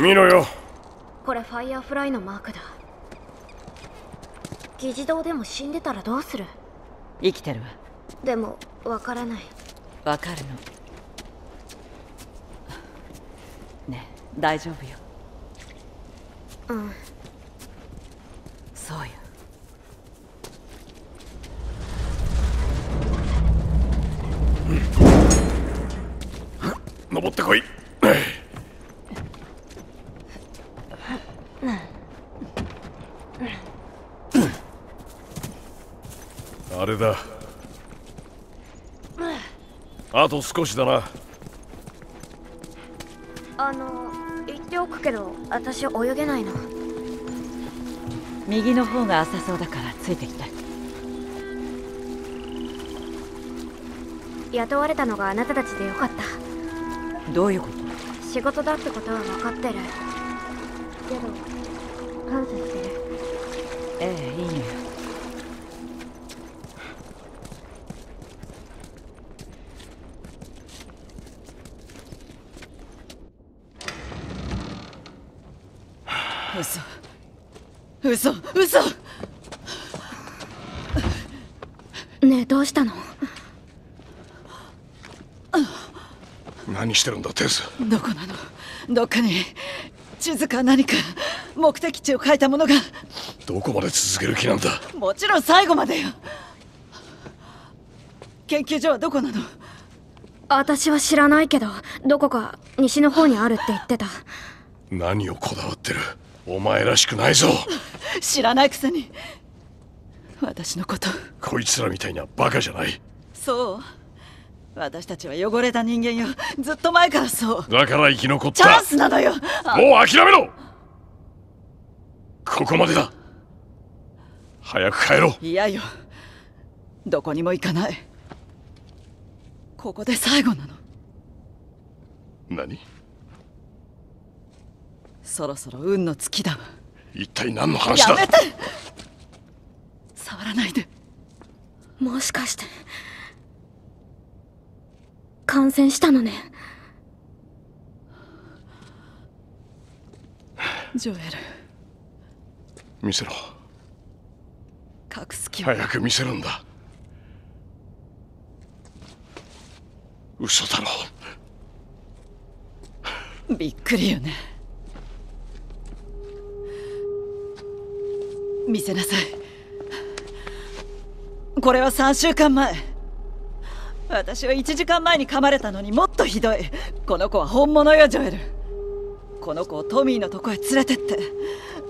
見ろよ。これファイヤーフライのマークだ。議事堂でも死んでたらどうする？生きてるわ。でもわからない。わかるの。ねえ大丈夫よ。うんそうよ登ってこいあれだあと少しだな。あの言っておくけど私泳げないの右の方が浅そうだからついてきて雇われたのがあなたたちでよかった。どういうこと？仕事だってことは分かってる。けど感謝してる。ええいいのよ嘘嘘嘘ねえどうしたの何してるんだテスどこなの？どっかに。地図か何か目的地を書いたものが。どこまで続ける気なんだ？もちろん最後までよ。研究所はどこなの？私は知らないけどどこか西の方にあるって言ってた。何をこだわってる？お前らしくないぞ。知らないくせに。私のこと。こいつらみたいにはバカじゃない。そう私たちは汚れた人間よ。ずっと前からそう。だから生き残っチャたンスなのよ。あもう諦めろ。ここまでだ。早く帰ろう。嫌よ。どこにも行かない。ここで最後なの。何？そろそろ運の尽きだわ。一体何の話だ？やめて。触らないで。もしかして感染したのね。ジョエル。見せろ。隠す気は。早く見せるんだ。嘘だろ。びっくりよね。見せなさい。これは3週間前私は1時間前に噛まれたのにもっとひどい。この子は本物よジョエル。この子をトミーのとこへ連れてって。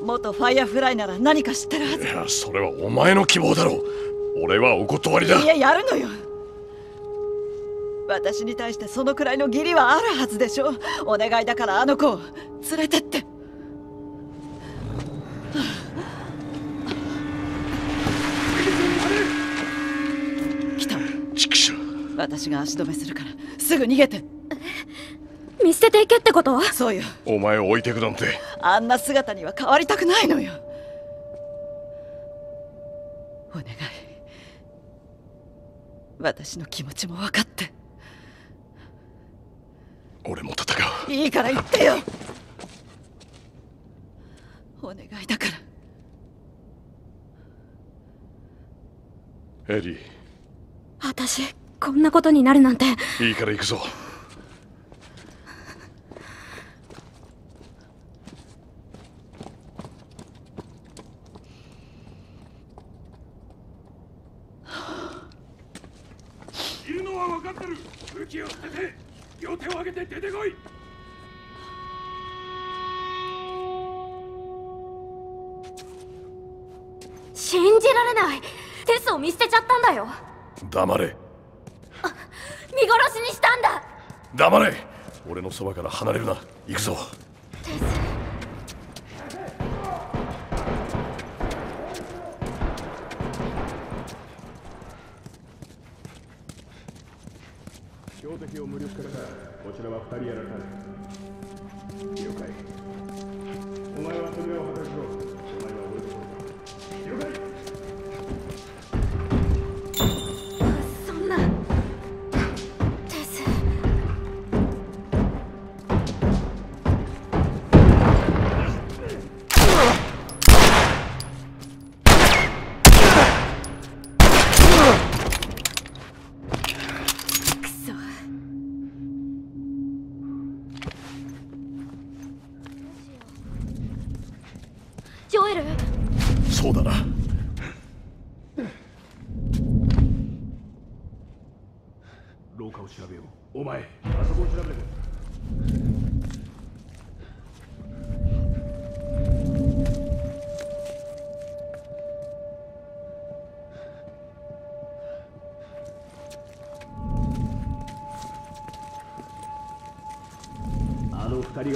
元ファイヤーフライなら何か知ってるはいずやそれはお前の希望だろう。俺はお断りだ。いややるのよ。私に対してそのくらいの義理はあるはずでしょお願いだからあの子を連れてって私が足止めするからすぐ逃げて。見捨てていけってこと？そうよ。お前を置いてくなんて。あんな姿には変わりたくないのよ。お願い。私の気持ちも分かって。俺も戦う。いいから言ってよ。お願いだから。エリ私こんなことになるなんて。いいから行くぞ。そばから離れるな。行くぞ。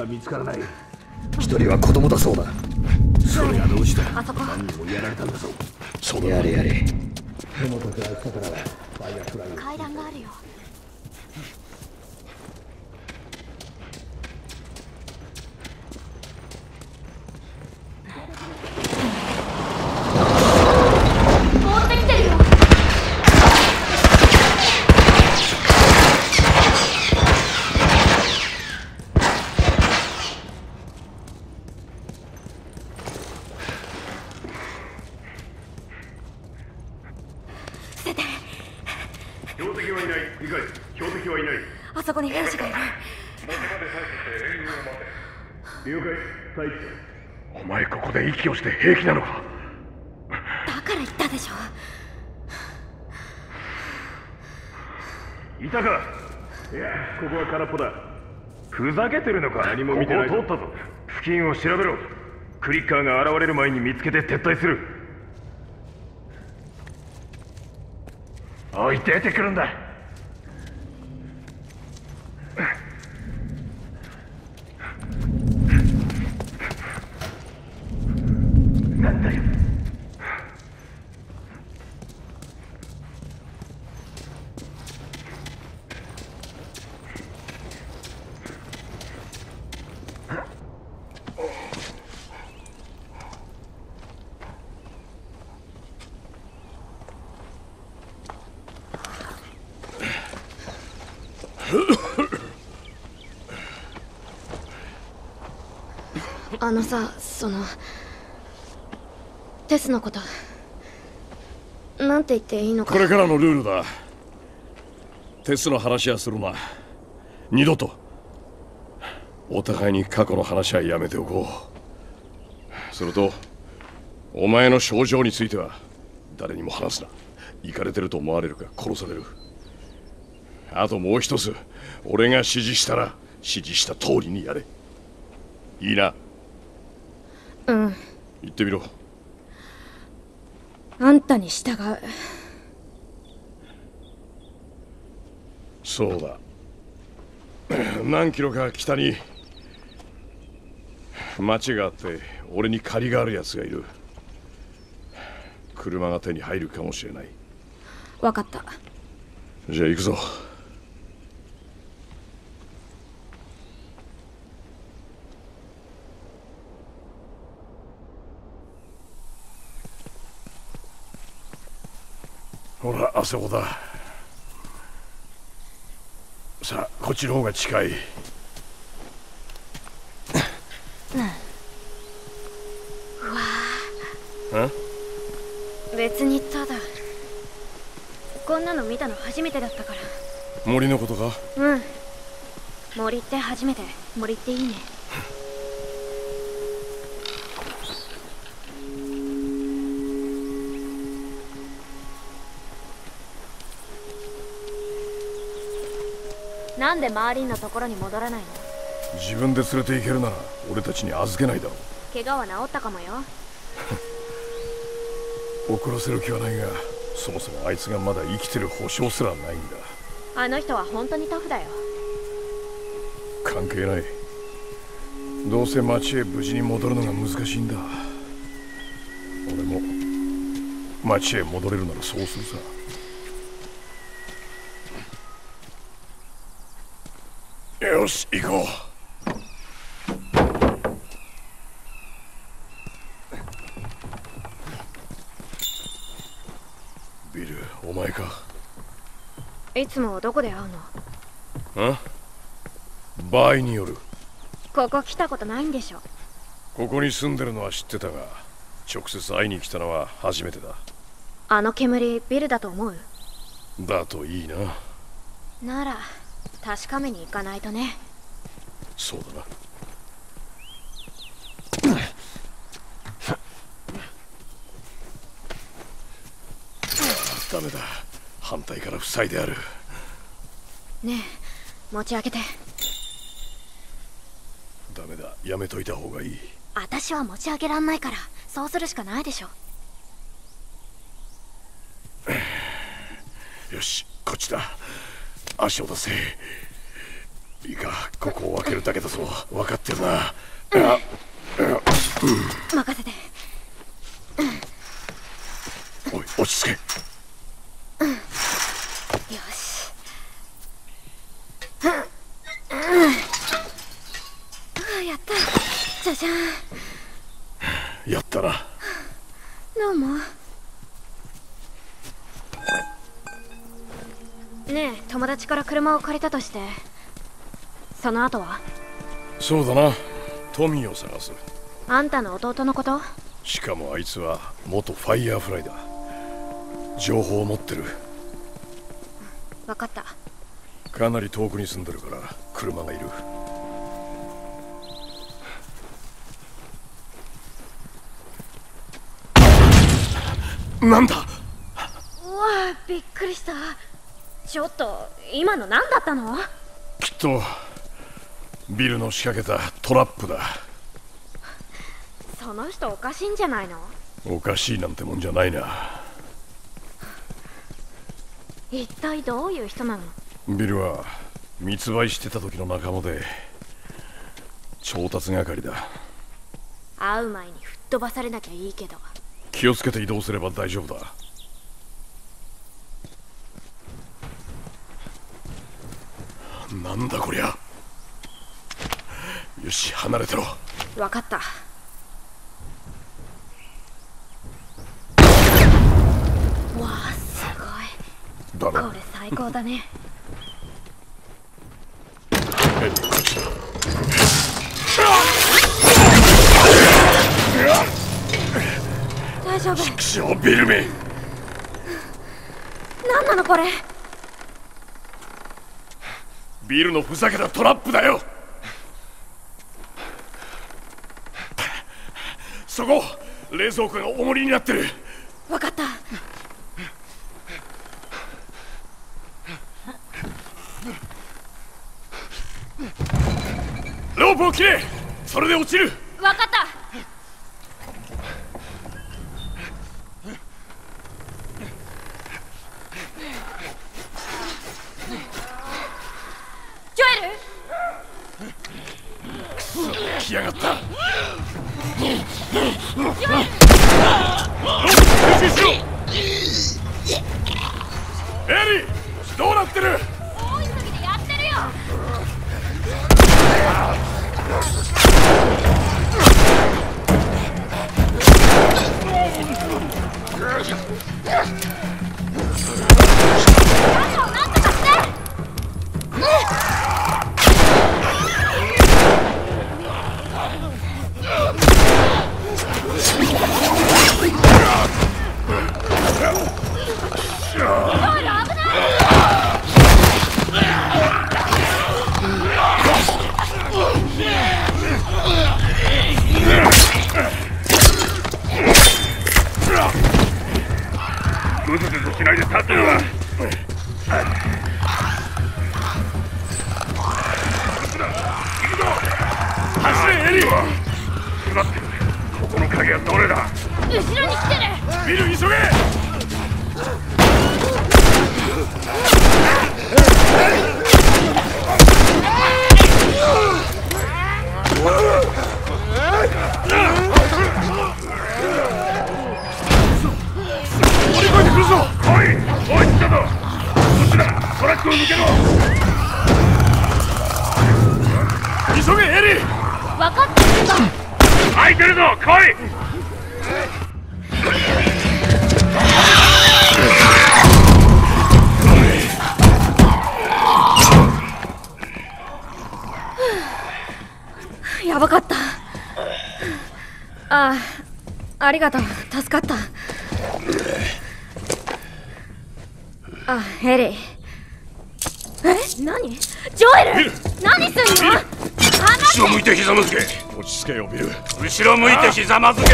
が見つからない。一人は子供だそうだ。それがどうしたあそこ。何人もやられたんだぞ。そうだ。やれやれ。手元くらいしたからファイアフライを。階段があるよ持ってきてるよ標的はいない理解標的はいないあそこに兵士がいる了解待機お前ここで息をして平気なのか？だから言ったでしょ。いたか？いやここは空っぽだ。ふざけてるのか？何も見てないここを通ったぞ。付近を調べろ。クリッカーが現れる前に見つけて撤退する。おい出てくるんだあのさそのテスのことなんて言っていいのか。これからのルールだ。テスの話はするな。二度とお互いに過去の話はやめておこう。それとお前の症状については誰にも話すな。行かれてると思われるか殺される。あともう一つ俺が指示したら指示した通りにやれ。いいな。うん。言ってみろ。あんたに従う。そうだ。何キロか北に町があって俺に借りがあるやつがいる。車が手に入るかもしれない。分かった。じゃあ行くぞほらあそこだ。さあこっちの方が近い。別にただこんなの見たの初めてだったから。森のことか？うん。森って初めて。森っていいねなんでマーリンのところに戻らないの？自分で連れて行けるなら俺たちに預けないだろ怪我は治ったかもよ。う 怒らせる気はないがそもそもあいつがまだ生きてる保証すらないんだ。あの人は本当にタフだよ。関係ない。どうせ町へ無事に戻るのが難しいんだ。俺も町へ戻れるならそうするさよし行こうビルお前かいつもどこで会うの？ん場合による。ここ来たことないんでしょ？ここに住んでるのは知ってたが直接会いに来たのは初めてだ。あの煙ビルだと思う？だといいな。なら確かめに行かないとね。そうだな。ダメだ。反対から塞いである。ねえ持ち上げて。ダメだ。やめといた方がいい。私は持ち上げらんないからそうするしかないでしょ。よしこっちだ。足を出せ。いいかここを開けるだけだぞ。分かってるな。あ任せて。おい落ち着け。よし。うんうんあやった。じゃじゃん。やったな。どうもねえ友達から車を借りたとして。その後は？そうだな。トミーを探す。あんたの弟のこと？しかもあいつは元ファイヤーフライだ。情報を持ってる。分かった。かなり遠くに住んでるから車がいる。なんだ？うわびっくりしたちょっと今の何だったの？きっとビルの仕掛けたトラップだ。その人おかしいんじゃないの？おかしいなんてもんじゃないな。一体どういう人なの？ビルは密売してた時の仲間で調達係だ。会う前に吹っ飛ばされなきゃいいけど。気をつけて移動すれば大丈夫だなんだこりゃ。よし離れてろ。分かった。わあすごい。これ最高だね。大丈夫。気象ビルメ何なのこれ？ビルのふざけたトラップだよ。そこ冷蔵庫が重りになってる。分かった。ロープを切れ。それで落ちる。分かったジョエル来やがった。ぐずぐずしないで立ってろ走れエリー。待ってここの鍵はどれだ？後ろに来てる。ビル急げえてくるぞおいおいったぞこっちだトラックを抜けろ急げエリー分かってるんだ開いてるぞ来いやばかった。ああありがとう。助かった。あヘリー。え？何？ジョエル？何すんの？後ろ向いてひざまずけ。落ち着けよビル。後ろ向いてひざまずけ。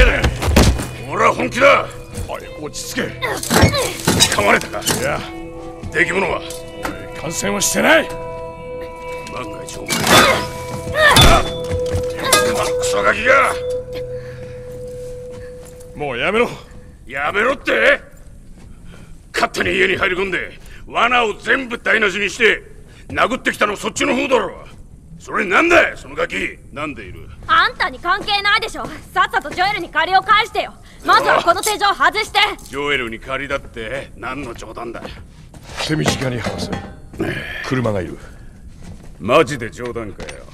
俺は本気だ。おい落ち着け。噛まれたか？いや。出来物は？感染はしてない。万が一お前。クソガキが。もうやめろ。やめろって勝手に家に入り込んで罠を全部台無しにして殴ってきたのそっちの方だろ。それなんだよそのガキ。なんでいる？あんたに関係ないでしょ。さっさとジョエルに借りを返してよ。まずはこの手錠外して。ジョエルに借りだって何の冗談だ。手短に話せ。車がいる。マジで冗談かよ。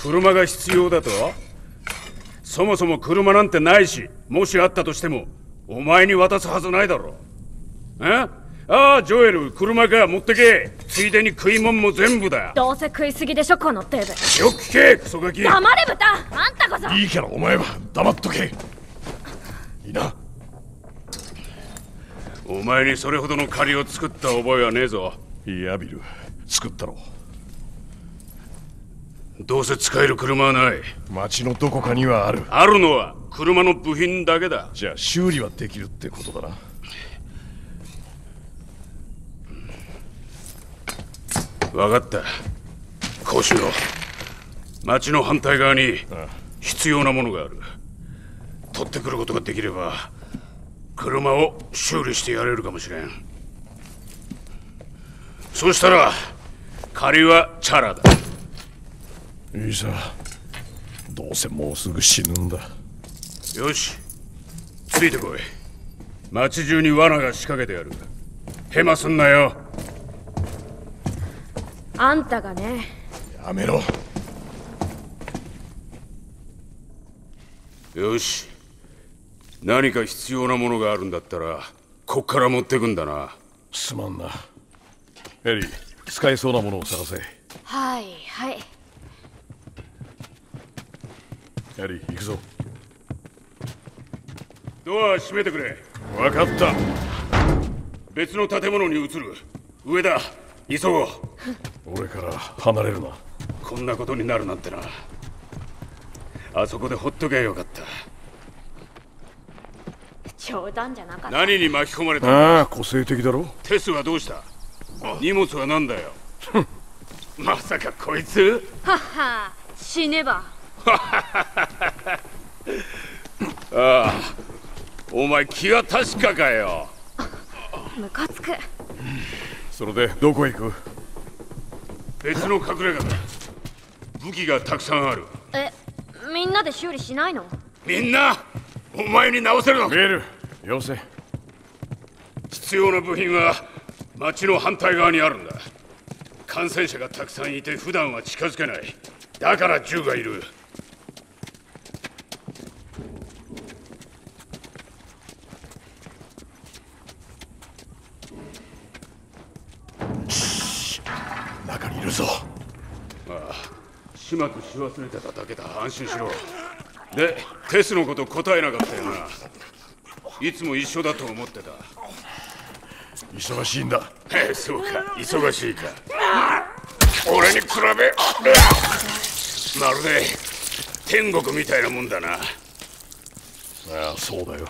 車が必要だと？そもそも車なんてないしもしあったとしてもお前に渡すはずないだろえ?ああジョエル車か持ってけ。ついでに食い物も全部だ。よどうせ食いすぎでしょこの程度。よく聞けクソガキ。黙れ豚。あんたこそ。いいからお前は。黙っとけ。いいな。お前にそれほどの借りを作った覚えはねえぞ。いやビル。作ったろ。どうせ使える車はない。街のどこかにはある。あるのは車の部品だけだ。じゃあ修理はできるってことだな分かった。こうしろ町の反対側に必要なものがある。取ってくることができれば車を修理してやれるかもしれん。そしたら借りはチャラだ。いいさ。どうせもうすぐ死ぬんだ。よし。ついてこい。町中に罠が仕掛けてやる。ヘマすんなよあんたがね。やめろ。よし。何か必要なものがあるんだったらこっから持ってくんだな。すまんな。エリー使えそうなものを探せ。はいはい。エリー行くぞ。ドア閉めてくれ。分かった。別の建物に移る。上だ急ごう。俺から離れるな。こんなことになるなんてな。あそこでほっとけばよかった。冗談じゃなかった。何に巻き込まれた？ああ個性的だろ。テスはどうした？荷物は何だよ？まさかこいつ？はっは死ねば。お前気は確かかよ。ムカつくそれでどこへ行く？別の隠れ家だ。武器がたくさんある。えみんなで修理しないの？みんなお前に直せるのか？メールよせ。必要な部品は町の反対側にあるんだ。感染者がたくさんいて普段は近づけない。だから銃がいる中にいるぞ始末し忘れてただけだ。安心しろ。でテスのこと答えなかったよな。いつも一緒だと思ってた。忙しいんだ。へ えそうか。忙しいか。俺に比べ。まるで天国みたいなもんだな。ああそうだよ。よ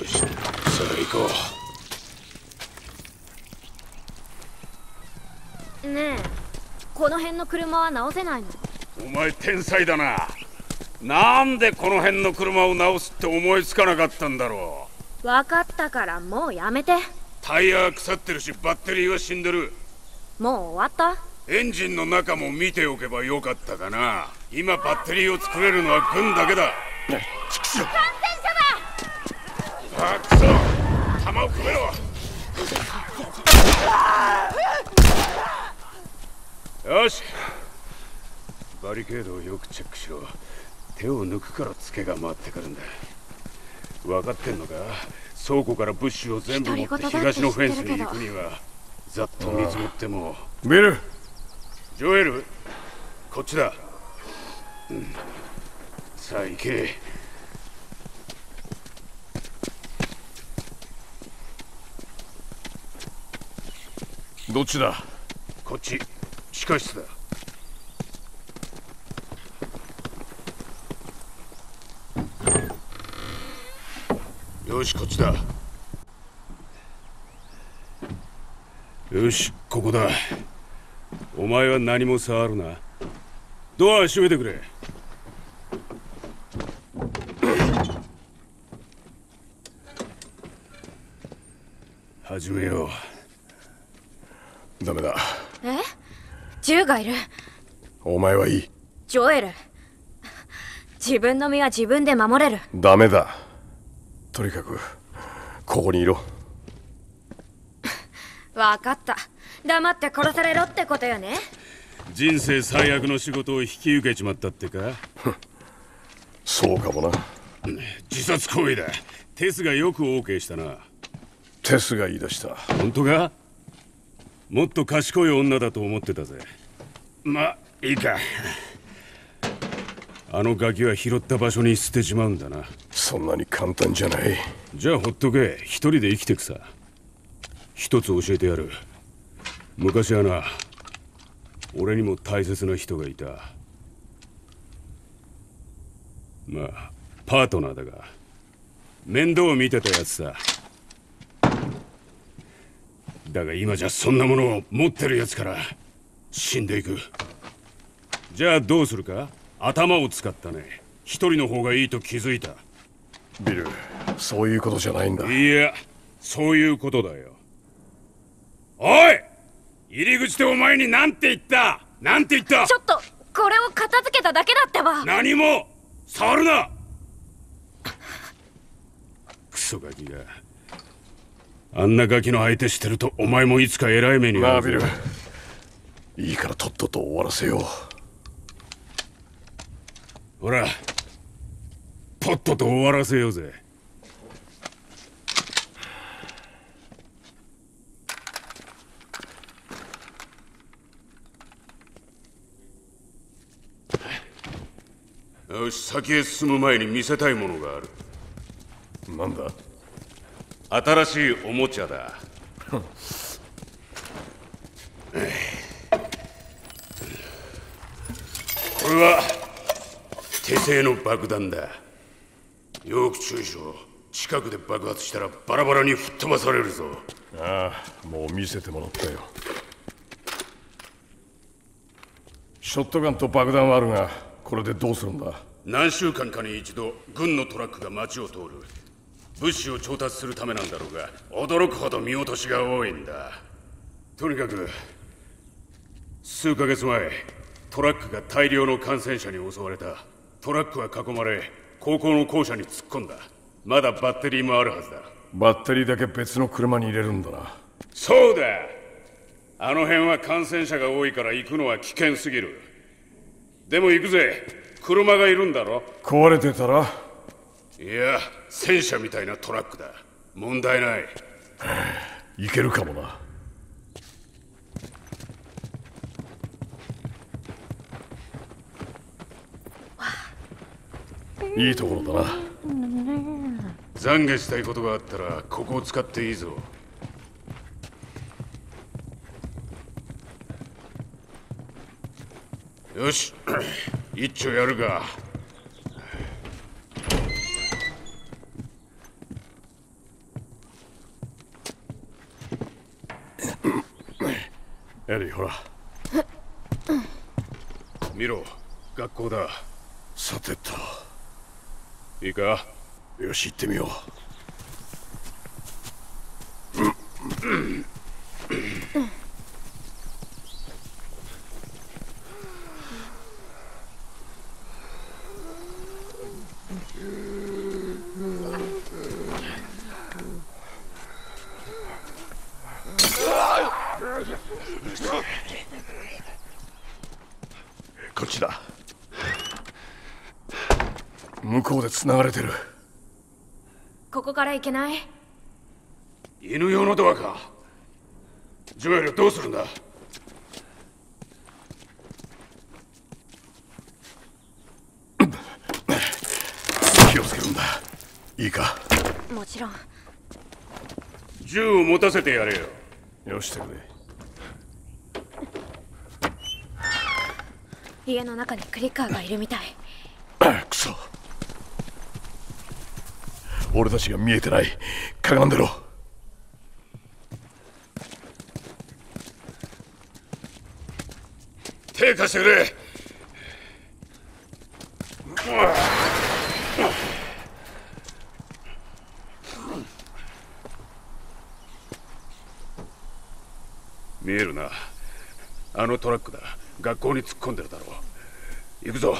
しさあ行こねえ。この辺の車は直せないの。うお前天才だな。なんでこの辺の車を直すって思いつかなかったんだろう。分かったからもうやめて。タイヤは腐ってるしバッテリーは死んでる。もう終わった？エンジンの中も見ておけばよかったかな。今バッテリーを作れるのは軍だけだ。畜生あくそ弾をくめろよし。バリケードをよくチェックしろ。手を抜くからツケが回ってくるんだ。分かってんのか？倉庫から物資を全部持って東のフェンスに行くにはざっと見積もっても。メールジョエルこっちだ、うん、さあ行け。どっちだ？こっち地下室だ。よしこっちだ。よしここだ。お前は何も触るな。ドア閉めてくれ。始めよう。ダメだ。えジュウがいる。お前はいい。ジョエル。自分の身は自分で守れる。ダメだ。とにかくここにいろ。わかった。黙って殺されろってことよね。人生最悪の仕事を引き受けちまったってか。そうかもな。自殺行為だ。テスがよく OK したな。テスが言い出した。本当か？もっと賢い女だと思ってたぜ。まあいいか。あのガキは拾った場所に捨てちまうんだな。そんなに簡単じゃない。じゃあほっとけ。一人で生きてくさ。一つ教えてやる。昔はな俺にも大切な人がいた。まあパートナーだが。面倒を見てたやつさだが今じゃそんなものを持ってるやつから死んでいく。じゃあどうするか？頭を使ったね。一人の方がいいと気づいた。ビルそういうことじゃないんだ。いやそういうことだよ。おい！入り口でお前に何て言った？何て言った？ちょっとこれを片付けただけだってば。何も！触るな！クソガキがあんなガキの相手してるとお前もいつか偉い目に遭うぞルいいからとっとと終わらせよう。ほらとっとと終わらせようぜ。よし先へ進む前に見せたいものがある。なんだ？新しいおもちゃだ。これは手製の爆弾だ。よく注意しろ近くで爆発したらバラバラに吹っ飛ばされるぞ。ああもう見せてもらったよ。ショットガンと爆弾はあるがこれでどうするんだ？何週間かに一度軍のトラックが街を通る物資を調達するためなんだろうが驚くほど見落としが多いんだ。とにかく数ヶ月前トラックが大量の感染者に襲われた。トラックは囲まれ高校の校舎に突っ込んだ。まだバッテリーもあるはずだ。バッテリーだけ別の車に入れるんだな。そうだ!あの辺は感染者が多いから行くのは危険すぎる。でも行くぜ。車がいるんだろ?壊れてたらいや戦車みたいなトラックだ。問題ない。いけるかもな。いいところだな。懺悔したいことがあったらここを使っていいぞ。よし一丁やるかエリーほら。見ろ。学校だ。さてと。いいか？よし行ってみようこっちだ向こうで繋がれてる。ここから行けない？犬用のドアか。ジョエルどうするんだ？気をつけるんだ。いいか？もちろん。銃を持たせてやれよ。よしてくれ家の中にクリッカーがいるみたいあクソ俺たちが見えてない。かがんでろ。手貸してくれ。見えるな。あのトラックだ。学校に突っ込んでるだろう。行くぞ。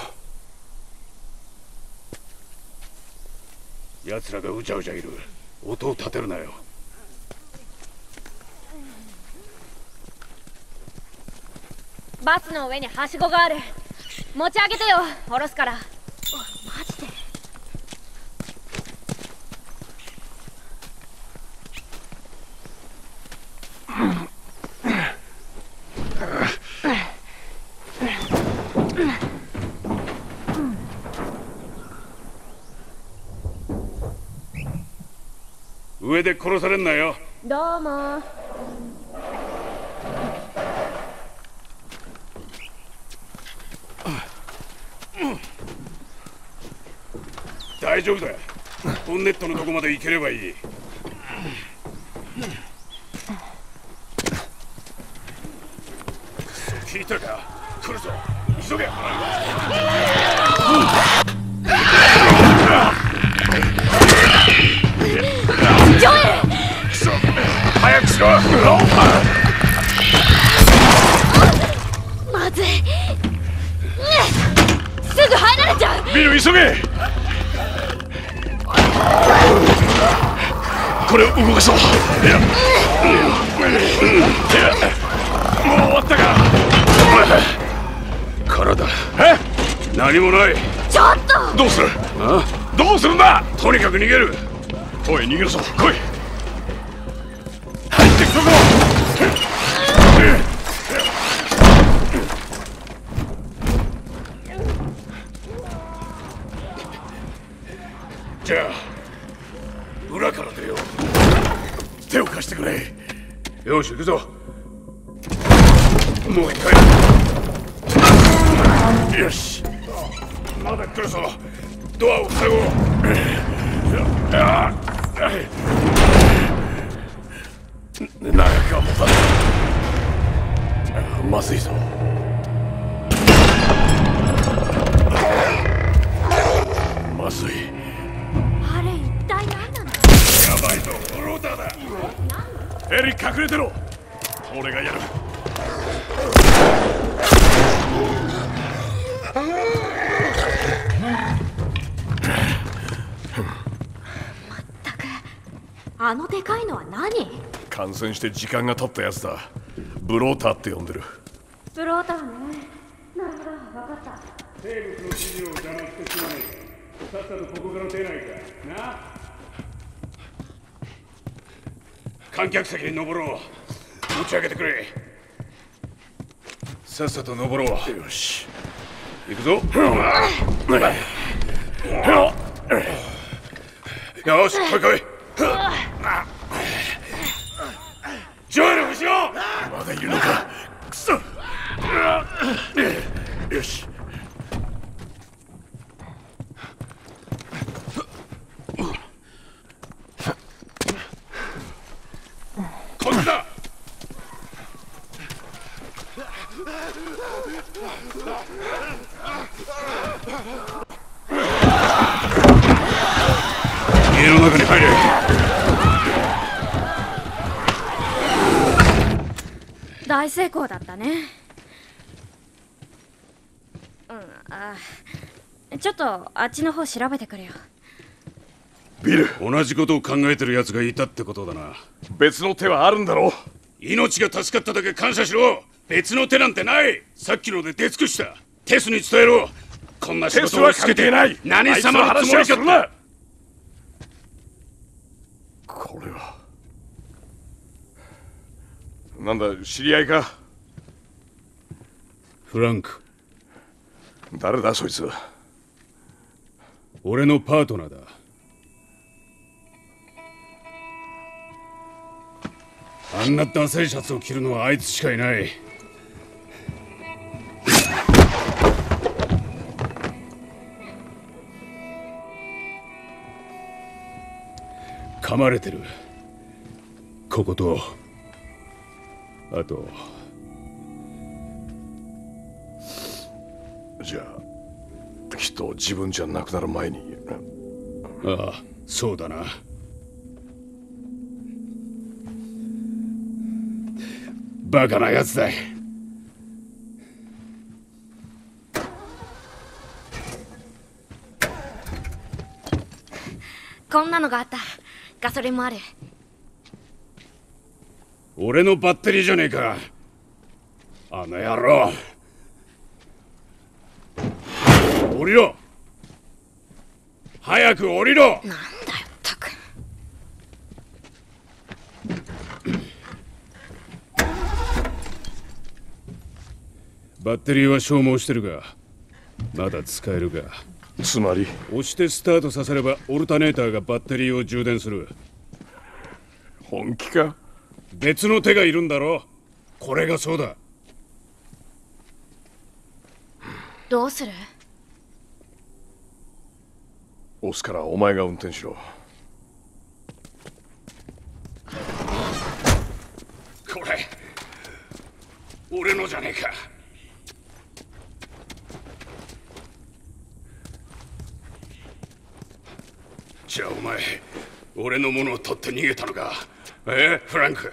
奴らがうちゃうちゃいる。音を立てるなよ。バスの上にはしごがある。持ち上げてよ下ろすから。で殺されんなよ。どうも。大丈夫だ。ボンネットのとこまで行ければいい。聞いたか？来るぞ。急げまずい。すぐ入られちゃう。ビル急げ！これを動かそう。いやもう終わったか？体。え？何もない。ちょっと！どうする？あ？どうするんだ？とにかく逃げる。おい逃げるぞ来いくぞ。感染して時間が経ったやつだ。ブローターって呼んでる。ブローターね。なるほど分かった。生物の指示を邪魔してしまないさっさとここから出ないか。な。観客席に登ろう。持ち上げてくれ。さっさと登ろう。よし。行くぞ。よし来い来いジョエル後ろまだいるのか？くそ。よしこっちだ家の中に入れ大成功だったねうんあちょっとあっちの方調べてくれよ。ビル同じことを考えてる奴がいたってことだな。別の手はあるんだろ命が助かっただけ感謝しろ。別の手なんてない。さっきので出尽くした。テスに伝えろ。こんな仕テスは事をつけて。関係ない。何様のつもりかって。な。これは。なんだ知り合いか？フランク誰だそいつ。俺のパートナーだ。あんなダサいシャツを着るのはあいつしかいない。噛まれてる。こことあとじゃあきっと自分じゃなくなる前に。ああそうだな。バカなやつだ。こんなのがあった。ガソリンもある。俺のバッテリーじゃねえか。あの野郎降りろ。早く降りろ。なんだよったく。バッテリーは消耗してるがまだ使えるかつまり？押してスタートさせればオルタネーターがバッテリーを充電する。本気か？別の手がいるんだろ。これがそうだ。どうする？押すからお前が運転しろ。これ俺のじゃねえか。じゃあお前俺のものを取って逃げたのか？え？フランク。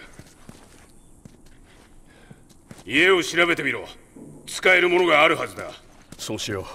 家を調べてみろ。使えるものがあるはずだ。そうしよう